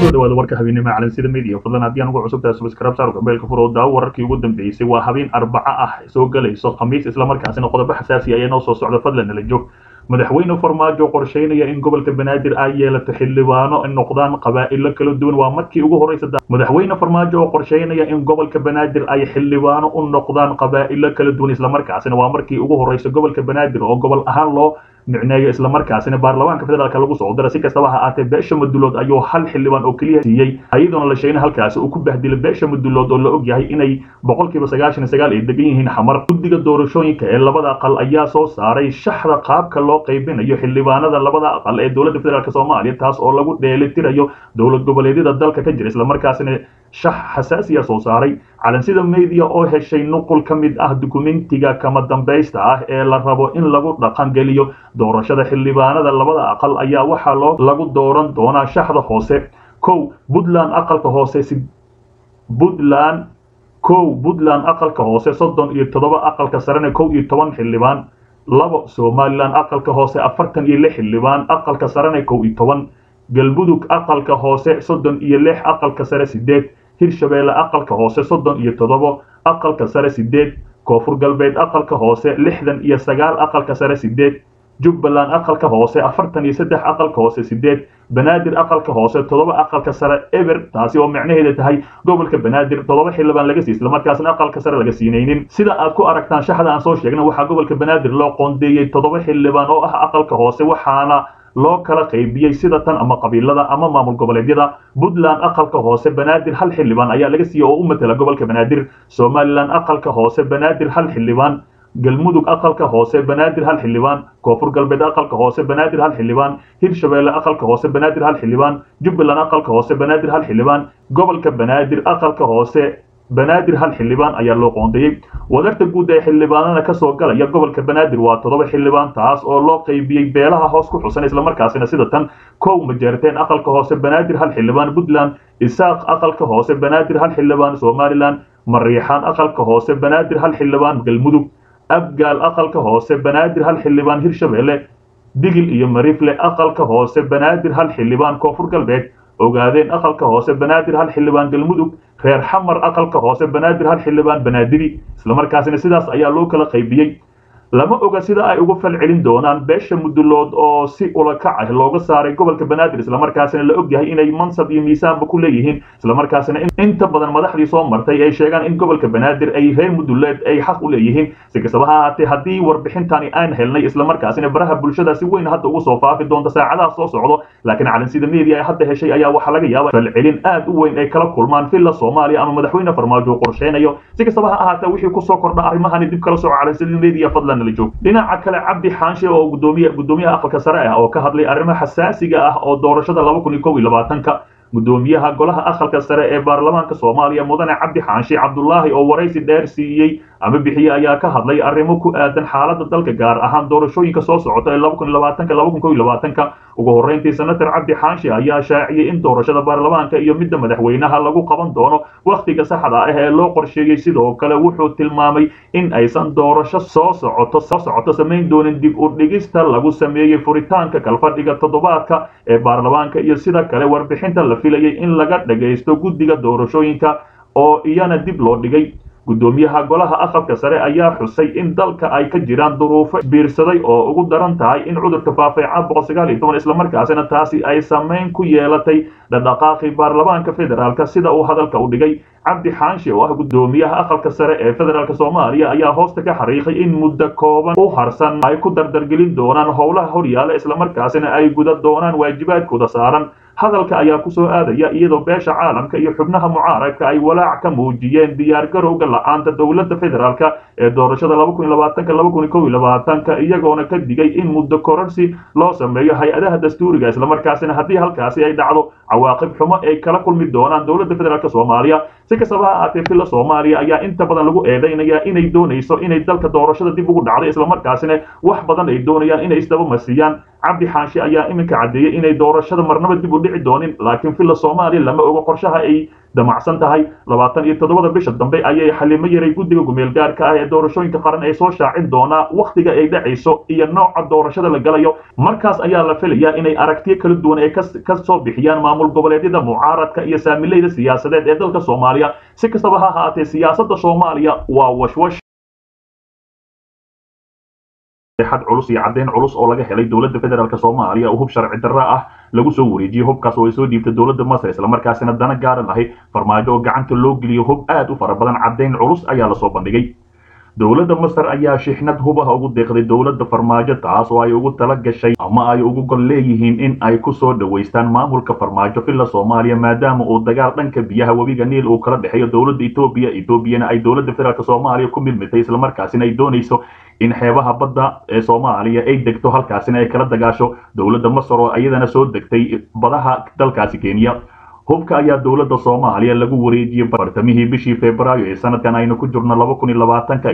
ku soo dhawaada warka habeenimo calansida media. Fadlan haddii aan ugu cusubtahay subscribe saar gambeelka furo daawo wararkii ugu dambeysay waa habeen arbaco ah. Soo galayso khamiis islamarkaasina qodobo xasaasi ayaa noo soo socda. Fadlan nala joog madaxweyne farmaajo qorsheynaya in gobolka banaadir ay yeelato xildhibaano noqdaan qabaa'ilo kala duwan. Waa markii ugu horeysa madaxweyne farmaajo oo qorsheynaya in gobolka banaadir ay xildhibaano u noqdaan qabaa'ilo kala duwan islamarkaasina waa markii ugu horeysa gobolka banaadir oo gobol ahaan loo micneeyo islamarkaasina baarlamaanka federaalka lagu soo dara. Si kastaba ha aatee beesha madulood ayuu hal xildhibaan oo keliya siiyey ayadoona la sheegna halkaasi uu ku bahdilay beesha madulood oo la ogyahay inay boqolkiiba sagaashan iyo sagaal ay degan yihiin xamar. Guddiga doorashooyinka ee labada aqal ayaa soo saaray shaxda qaabka loo qaybinayo xildhibaanada labada aqal ee dowladda federaalk soomaaliya taas oo lagu dheelitirayo dowlad goboleedyada dalka ka jira islamarkaasina shax xasaasiya soo saaray. Calansida media oo heshay nuqul ka mid ah dukumentiga kama dambaysta ah ee la rabo in lagu dhaqangeliyo. Doorashada xildhibaanada labada aqal ayaa waxaa lagu dooran doonaa shaxda hoose. Kow puntland aqalka hoose puntland kow puntland aqalka hoose soddon iyo toddoba aqalka sarena kow iyo toban xildhibaan. Labo somalilan aqalka hoose afartan iyo lix xildhibaan aqalka sarena kow iyo toban. Galmudug aqalka hoose soddon iyo lix aqalka sare sideed hirshabeelle aqalka hoose soddon iyo toddobo aqalka sare sideed koonfur galbeed aqalka hoose lixdan iyo sagaal aqalka sare sideed jubbaland aqalka hoose afartan iyo saddex aqalka hoose sideed banaadir aqalka hoose toddoba aqalka sare eber taasi oo micnaheeda tahay gobolka banaadir toddoba xildhibaan laga siiy islamarkaasna aqalka sare laga siinaynin sida aad ku aragtaan shaxda aan soo sheegna waxaa gobolka banaadir loo qoondeeyey toddoba xildhibaan oo ah aqalka hoose waxaana loo kala qaybiyey sida tan ama qabiilada ama maamul goboleedyada. Puntland aqalka hoose banaadir hal xildhibaan ayaa laga siiyey oo u matala gobolka banaadir. Somalilan aqalka hoose banaadir hal xildhibaan. Galmudug aqalka hoose banaadir hal xildhibaan. Koonfur galbeed aqalka hoose banaadir hal xildhibaan. Hirshabeelle aqalka hoose banaadir hal xildhibaan. Jubbaland aqalka hoose banaadir hal xildhibaan. Gobolka banaadir aqalka hoose banaadir hal xildhibaan ayaa loo qoondeeyey. Wadarta guud ee xildhibaanada ka soo galaya gobolka banaadir waa toddoba xildhibaan taas oo loo qaybiyey beelaha hoos ku xusan islamarkaasina sida tan. Kow majeerteen aqalka hoose banaadir hal xildhibaan puntland isaaq aqalka hoose banaadir hal xildhibaan somalilan mariixaan aqalka hoose banaadir hal xildhibaan galmudug abgaal aqalka hoose banaadir hal xildhibaan hirshabeelle digil iyo mariifle aqalka hoose banaadir hal xildhibaan koonfur galbeed ogaadeen aqalka hoose banaadir hal xildhibaan galmudug reer xamar aqalka hoose banaadir hal xildhibaan banaadiri islamarkaasina sidaas ayaa loo kala qaybiyey lama oga sida ay uga fal celin doonaan beesha mudulood oo si ulakac ah looga saaray gobolka banaadir islamarkaasina la ogyahay inay mansab iyo miisaanba ku leeyihiin islamarkaasina inta badan madaxdii soo martay ay sheegaan in gobolka banaadir ay reer muduleed ay xaq u leeyihiin. Si kastaba ha ahaatee haddii warbixintani aan helnay islamarkaasina baraha bulshada si weyn hadda ugu soo faafi doonta saacadaha soo socdo. Laakiin calansida media ay hadda heshay ayaa waxaa laga yaaba falcelin aad u weyn ay kala kulmaan villa soomaaliya ama madaxweyne farmaajo qorsheynayo si kastaba ha ahaatee wixii ku soo kordha arrimahani dib kala soco calansida media fadlan dhinaca kale cabdi xaanshe oo gudoomiye gudoomiyaha aqalka sare ah oo ka hadlay arrimo xasaasiga ah oo doorashada laba kun iyo kow iyo labaatanka. Gudoomiyaha golaha aqalka sare ee baarlamaanka soomaaliya mudane cabdi xaanshe cabdulaahi oo waraysi dheer siiyey ama bixiye ayaa ka hadlay arrimo ku aadan xaaladda dalka gaar ahaan doorashooyinka soo socota ee ugu horreyntii senator cabdi xaanshe ayaa shaaciyey in doorashada baarlamaanka iyo midda madaxweynaha lagu qaban doono wakhtiga saxda ah ee loo qorsheeyey sidoo kale wuxuu tilmaamay in aysan doorasho soo socoto soo socoto samayn doonin dib u dhigista lagu sameeyey furitaanka kalfadhiga toddobaadka ee baarlamaanka iyo sida kale warbixinta la filayay in laga dhagaysto guddiga doorashooyinka oo iyana dib loo dhigay gudoomiyaha golaha aqalka sare ayaa xusay in dalka ay ka jiraan duruufo biirsaday oo ugu daran tahay in cudurka faafay toban islamarkaasina taasi ay saameyn ku yeelatay dhadhaqaaqii baarlamaanka federaalka. Sida uu hadalka u dhigay cabdi xaanshe oo ah gudoomiyaha aqalka sare ee federaalk soomaaliya ayaa hoosta ka xariiqay in muddo kooban u harsan ay ku dardargelin doonaan howlaha horyaala islamarkaasina ay guda doonaan waajibaadkooda saaran hadalka ayaa ku soo aadaya iyadoo beesha caalamka iyo xubnaha mucaaradka ay walaac ka muujiyeen diyaargarowga la'aanta dowladda federaalk ee doorashada iyagoona ka digay in muddo kororsi loo sameeyo hay'adaha dastuuriga islamarkaasina haddii halkaasi ay dhacdo cawaaqib xumo ay kala kulmi doonaan dowladda federaalk soomaaliya. Si kastaba ha ahaatee villa soomaaliya ayaa inta badan lagu eedeynaya inay doonayso inay dalka doorashada dib ugu dhacdo islamarkaasina wax badan ay doonayaan inay isdaba marsiiyaan cabdi xaashi ayaa iminka caddeeyey inay doorashada marnaba dib u dhici doonin laakiin villa soomaaliya lama ogo qorshaha ay damacsan tahay. Labaatan iyo toddobada bisha dambe ayay xalimo yaray guddiga gumeel gaarka ah ee doorashooyinka qaran ay soo shaacin doonaa wakhtiga ay dhacayso iyo nooca doorashada la galayo. Markaas ayaa la filayaa inay aragtiyo kala duwan ay ka soo bixiyaan maamul goboleedyada mucaaradka iyo saamileyda siyaasadeed ee dalka soomaaliya. Si kastaba ha ahaatee siyaasadda soomaaliya waa washwash xad culus iyo caddeyn culus oo laga helay dowladda federaalk soomaaliya oo hub sharci darro ah lagu soo wareejiyey hubkaas oo ay soo dhiibtay dowladda masar islamarkaasina dana gaara lahay farmaajo oo gacanta loo geliyo. Hub aad u fara badan caddeyn culus ayaa la soo bandhigay dowladda masar ayaa shixnad hubaha ugu deeqday dowladda farmaajo taas oo ay ugu tala gashay ama ay ugu gol leeyihiin in ay ku soo dhowaystaan maamulka farmaajo villa soomaaliya maadaama uu dagaal dhanka biyaha webiga niil uu kala dhexeeyo dowladda etoobiya etoobiyana ay dowladda federaalk soomaaliya ku milmitay islamarkaasina ay doonayso in xeebaha badda ee soomaaliya ay degto halkaasina ay kala dagaasho dowladda masar oo iyadana soo degtay badaha dalkaasi kenya hubka ayaa dowladda soomaaliya lagu wareejiyey bartamihii bishii februaayo ee sanadkan aynu ku jirno laba kun iyo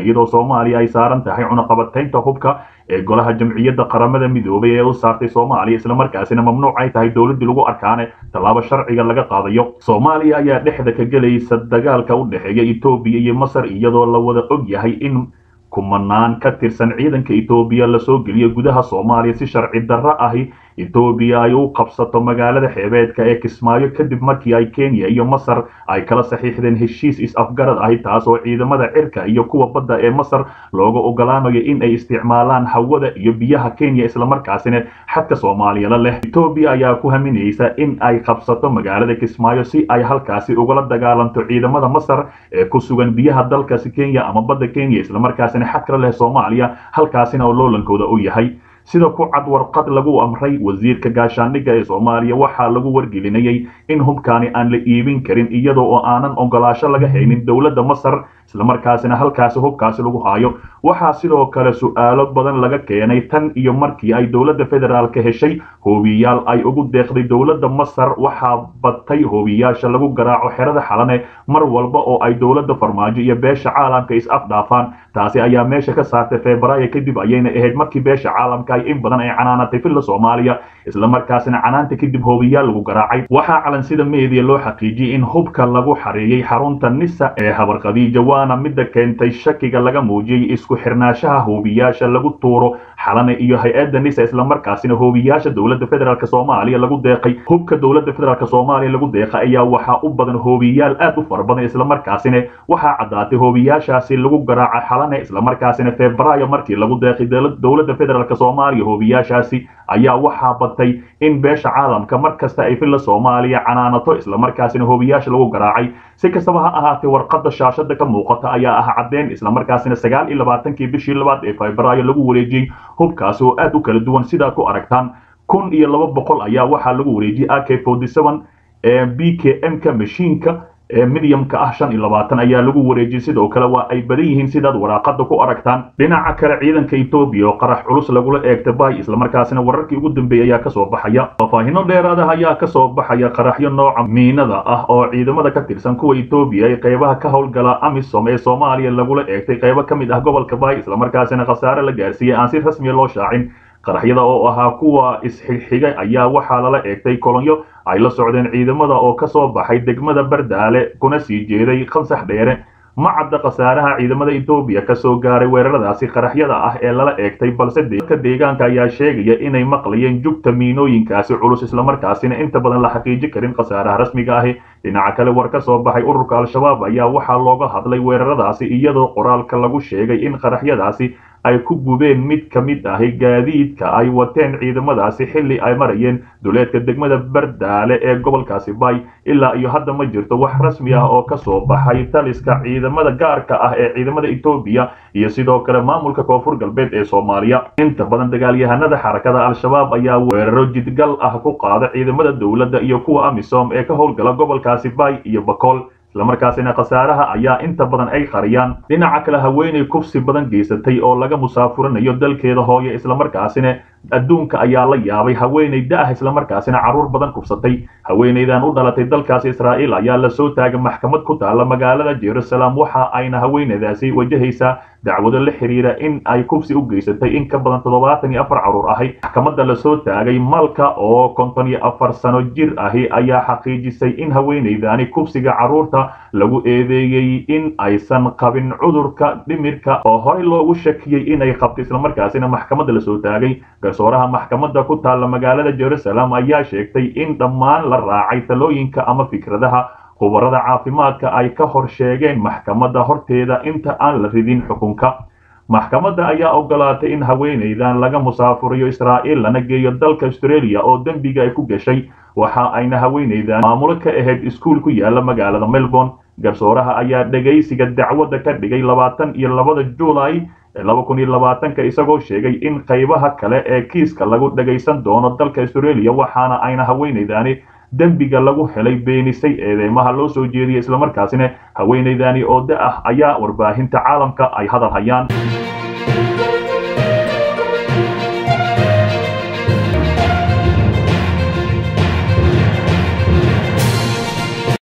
iyadoo soomaaliya ay saaran tahay cunaqabataynta hubka ee golaha jamciyadda qaramada midoobay ee u saartay soomaaliya islamarkaasina mamnuuc ay tahay dowladdii lagu arkaane tallaabo sharciga laga qaadayo soomaaliya ayaa dhexda ka gelaysa dagaalka u dhexeeya etoobiya iyo masar iyadoo la wada og yahay in kumanaan ka tirsan ciidanka etoobiya la soo geliyo gudaha soomaaliya si sharci darro ahi etoobiya ay u qabsato magaalada xeebeedka ee kismaayo kadib markii ay kenya iyo masar ay kala saxiixdeen heshiis is-afgarad ahi taas oo ciidamada cirka iyo kuwa badda ee masar looga ogolaanayo in ay isticmaalaan hawada iyo biyaha kenya islamarkaasina xadka soomaaliyala leh. Etoobiya ayaa ku haminaysa in ay qabsato magaalada kismaayo si ay halkaasi ugala dagaalanto ciidamada masar ee ku sugan biyaha dalkaasi kenya ama badda kenya islamarkaasina xadkala leh soomaaliya halkaasina oo loolankooda u yahay sida ku cad warqad lagu amray wasiirka gaashaandhigga ee soomaaliya waxaa lagu wargelinayay in hubkaani aan la iibin karin iyadoo oo aanan ogolaasho laga haynin dowladda masar islamarkaasina halkaasi hubkaasi lagu haayo. Waxaa sidoo kale su'aalo badan laga keenay tan iyo markii ay dowladda federaalka heshay hoobiyaal ay ugu deeqday dowladda masar. Waxaa batay hoobiyaasha lagu garaaco xerada xalane mar walba oo ay dowladda farmaajo iyo beesha caalamka is-afdhaafaan taasi ayaa meesha ka saartay febraayo kadib ayayna ahayd markii beesha caalamka ay in badan ay canaanatay villa soomaaliya islamarkaasina canaanta kadib hoobiyaal lagu garaacay. Waxaa calansida meediya loo xaqiijiyey in hubka lagu xareeyey xarunta nisa ee habarqadiija waana midda keentay shakiga laga muujiyey isku xirnaashaha hoobiyaasha lagu tuuro xalane iyo hay'adda nisa islamarkaasina hoobiyaasha dowladda federaalk soomaaliya lagu deeqay. Hubka dowladda federaalk soomaaliya lagu deeqay ayaa waxaa u badan hoobiyaal aad u fara badan islamarkaasina waxaa caddaatay hoobiyaashaasi lagu garaaca xalane islamarkaasina febraayo markii lagu deeqay dowladda federaalk soomaaliya hoobiyaashaasi ayaa waxaa batay in beesha caalamka mar kasta ay villa soomaaliya canaanato islamarkaasina hoobiyaasha lagu garaacay. Si kastaba ha ahaatee warqadda shaashada ka muuqata ayaa ah caddeyn islamarkaasina sagaal iyo labaatankii bishii labaad ee febraayo lagu wareejiyey. Hubkaasi oo aad u kala duwan sidaad ku aragtaan kun iyo laba boqol ayaa waxaa lagu wareejiyey a k forty seven b k m ka mashiinka ee midyamka ah shan iyo labaatan ayaa lagu wareejiyey sidoo kale waa ay badan yihiin sidaad waraaqada ku aragtaan. Dhinaca kale ciidanka etoobiya oo qarax culus lagula eegta bay islamarkaasina wararkii ugu dambeeyey ayaa ka soo baxaya. Faahfaahino dheeraada ayaa ka soo baxaya qaraxyo nooca miinada ah oo ciidamada ka tirsan kuwa etoobiya ee qeybaha ka howlgala amisom ee soomaaliya lagula eegtay. Qeybo ka mid ah gobolka bay islamarkaasina khasaare la gaarsiiyey aan si rasmiya loo shaacin qaraxyada oo ahaa kuwa isxigxigay ayaa waxaa lala eegtay kolonyo ay la socdeen ciidamada oo ka soo baxay degmada bardaale kuna sii jeeday khansax dheere. Ma cadda khasaaraha ciidamada etoobiya ka soo gaaray weeraradaasi qaraxyada ah ee lala eegtay balse dadka deegaanka ayaa sheegaya inay maqlayeen jugta miinooyinkaasi culus islamarkaasina inta badan la xaqiiji karin khasaaraha rasmiga ahi. Dhinaca kale war ka soo baxay ururka al-shabaab ayaa waxaa looga hadlay weeraradaasi iyadoo qoraalka lagu sheegay in qaraxyadaasi ay ku gubeen mid ka mid ahi gaadiidka ay wateen ciidamadaasi xilli ay marayeen duleedka degmada bardaale ee gobolkaasi bay ilaa iyo hadda ma jirto wax rasmi ah oo ka soo baxay taliska ciidamada gaarka ah ee ciidamada etoobiya iyo sidoo kale maamulka koonfur galbeed ee soomaaliya. Inta badan dagaalyahanada xarakada al-shabaab ayaa weeraro jidgal ah ku qaada ciidamada dowladda iyo kuwa amisom ee ka howlgala gobolkaasi bay iyo bakool islamarkaasina khasaaraha ayaa inta badan ay qariyaan. Dhinaca kale haweenay kufsi badan geysatay oo laga musaafurinayo dalkeeda hooye islamarkaasina adduunka ayaa la yaabay haweenay da'ah islamarkaasina carruur badan kufsatay. Haweenaydan u dhalatay dalkaasi israa'iil ayaa la soo taagay maxkamad ku taalla magaalada jerusalem. Waxa ayna haweenaydaasi wajahaysaa dacwado la xiriira in ay kufsi u geysatay in ka badan toddobaatan iyo afar carruur ahi. Maxkamadda la soo taagay malka oo konton iyo afar sano jir ahi ayaa xaqiijisay in haweenaydani kufsiga carruurta lagu eedeeyey in aysan qabin cudurka dhimirka. Oo horey loogu shakiyey inay qabto islamarkaasina maxkamadda la soo taagay garsooraha maxkamadda ku taalla magaalada jerusalem ayaa sheegtay in dhammaan la raacay talooyinka ama fikradaha khubarada caafimaadka ay ka hor sheegeen maxkamadda horteeda inta aan la ridin xukunka. Maxkamadda ayaa ogolaatay in haweenaydan laga musaafuriyo israa'iil lana geeyo dalka australia oo dembiga ay ku gashay. Waxa ayna haweenaydan maamulo ka ahayd iskuul ku yaalla magaalada melbourne. Garsooraha ayaa dhegaysiga dacwadda ka dhigay labaatan iyo labada juulay laba isagoo sheegay in qaybaha kale ee kiiska lagu dhagaysan doono dalka australia waxaana ayna haweenaydani dembiga lagu helay beenisay eedeymaha loo soo jeediyay islamarkaasina haweenaydani oo da ah ayaa warbaahinta caalamka ay hadal hayaan